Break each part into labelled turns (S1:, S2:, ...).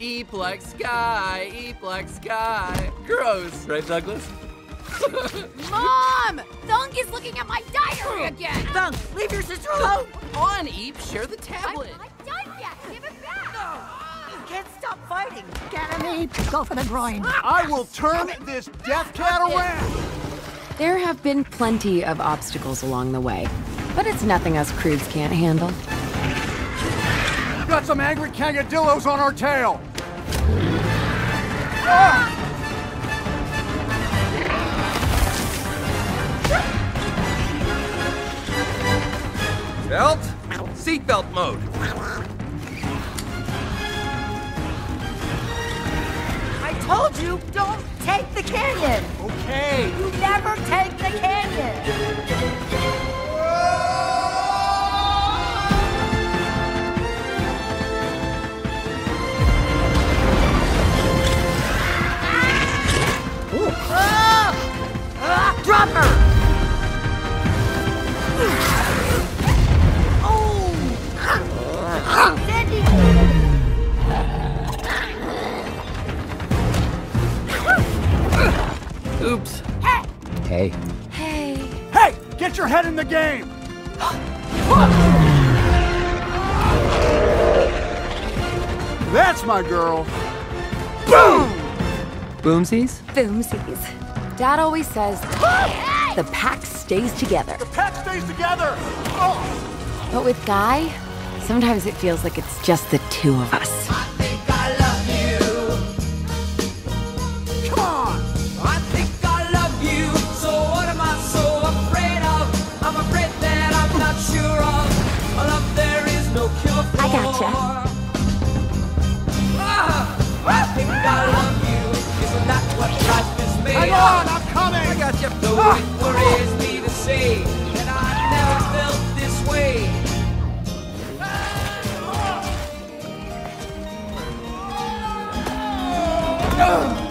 S1: Eat like sky, eat like sky. Gross, right, Douglas?
S2: Mom! Thunk is looking at my diary again!
S3: Thunk, leave your sister alone!
S1: On, Eep, share the tablet!
S2: I'm not done yet! Give it back!
S3: You can't stop fighting. Get him, Eep. Go for the groin.
S4: I will turn this death cat around!
S5: There have been plenty of obstacles along the way, but it's nothing us Croods can't handle.
S4: Got some angry kangadillos on our tail! Ah!
S1: Belt? Seatbelt mode.
S3: I told you, don't take the canyon.
S4: Okay.
S3: You never take the canyon.
S1: Oops.
S6: Hey,
S5: Hey.
S4: Hey, Hey! get your head in the game! That's my girl. Boom!
S6: boomsies?
S5: Boomsies. Dad always says the pack stays together.
S4: The pack stays together! Oh,
S5: But with Guy, sometimes it feels like it's just the two of us.
S4: On,
S7: I'm
S4: coming!
S1: I got you.
S7: Though ah. it worries me to say that I never felt this way.
S4: Eep!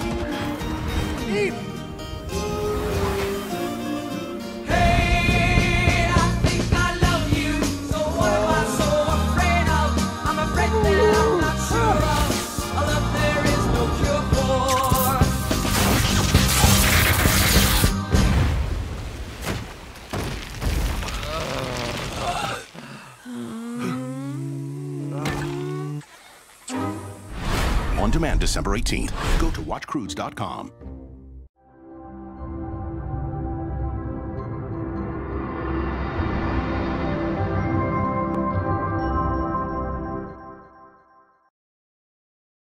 S8: On demand December 18th. Go to watchcroods.com.